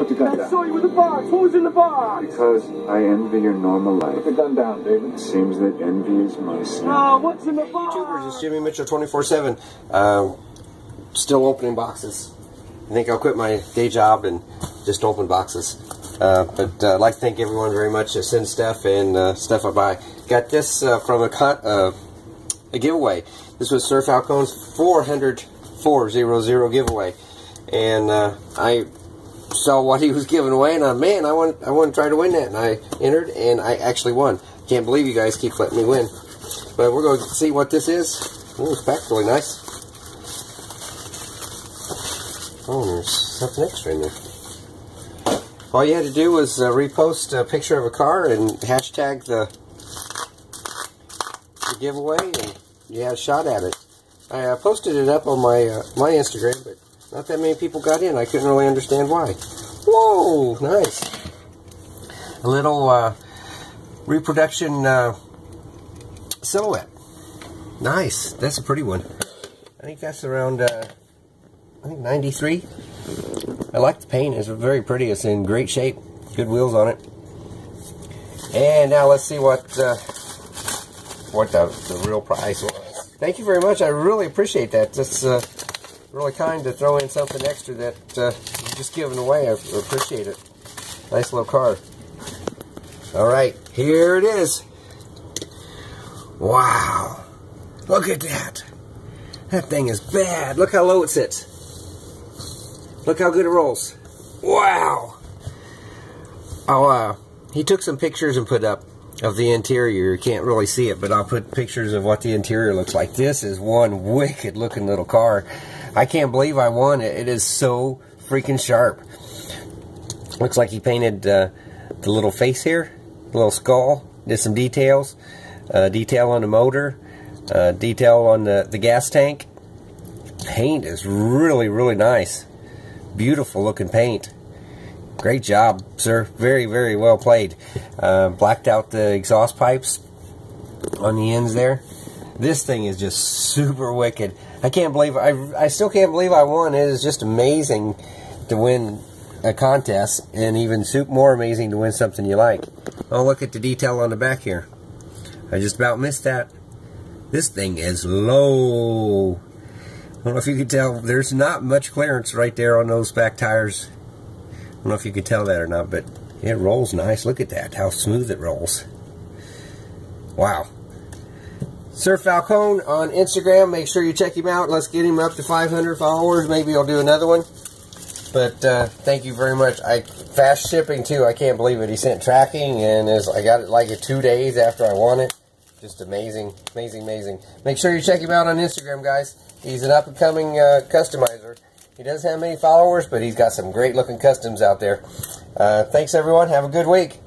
Put the gun I down. saw you with the box. What was in the box? Because I envy your normal life. Put the gun down, David. It seems that envy is my sin. Oh, what's in the box? YouTubers, it's Jimmy Mitchell 24 7. Um, still opening boxes. I think I'll quit my day job and just open boxes. Uh, but uh, I'd like to thank everyone very much that sends stuff and uh, stuff I buy. Got this uh, from a, con uh, a giveaway. This was Sir Falcone's 400 400 giveaway. And uh, I saw what he was giving away, and I, man, I want, I want to try to win that. And I entered, and I actually won. Can't believe you guys keep letting me win. But we're going to see what this is. Ooh, it's packed really nice. Oh, there's something extra in there. All you had to do was uh, repost a picture of a car and hashtag the, the giveaway, and you had a shot at it. I uh, posted it up on my uh, my Instagram, but not that many people got in. I couldn't really understand why. Whoa, nice. A little uh, reproduction uh, silhouette. Nice. That's a pretty one. I think that's around, uh, I think 93. I like the paint. It's very pretty. It's in great shape. Good wheels on it. And now let's see what uh, what the, the real price was. Thank you very much. I really appreciate that. That's uh, really kind to throw in something extra that uh, you're just giving away. I appreciate it. Nice little car. All right, here it is. Wow. Look at that. That thing is bad. Look how low it sits. Look how good it rolls. Wow. Oh, uh, he took some pictures and put up of the interior. You can't really see it, but I'll put pictures of what the interior looks like. This is one wicked looking little car. I can't believe I won it. It is so freaking sharp. Looks like he painted uh, the little face here, the little skull, did some details, uh, detail on the motor, uh, detail on the, the gas tank. Paint is really, really nice. Beautiful looking paint. Great job, sir. Very, very well played. Uh, blacked out the exhaust pipes on the ends there. This thing is just super wicked. I can't believe, I, I still can't believe I won. It is just amazing to win a contest and even more amazing to win something you like. Oh, look at the detail on the back here. I just about missed that. This thing is low. I don't know if you can tell, there's not much clearance right there on those back tires. I don't know if you can tell that or not, but it rolls nice. Look at that, how smooth it rolls. Wow. Sir Falcone on Instagram. Make sure you check him out. Let's get him up to 500 followers. Maybe I'll do another one. But uh, thank you very much. I fast shipping too. I can't believe it. He sent tracking, and I got it like two days after I won it. Just amazing, amazing, amazing. Make sure you check him out on Instagram, guys. He's an up-and-coming uh, customizer. He doesn't have many followers, but he's got some great-looking customs out there. Uh, thanks, everyone. Have a good week.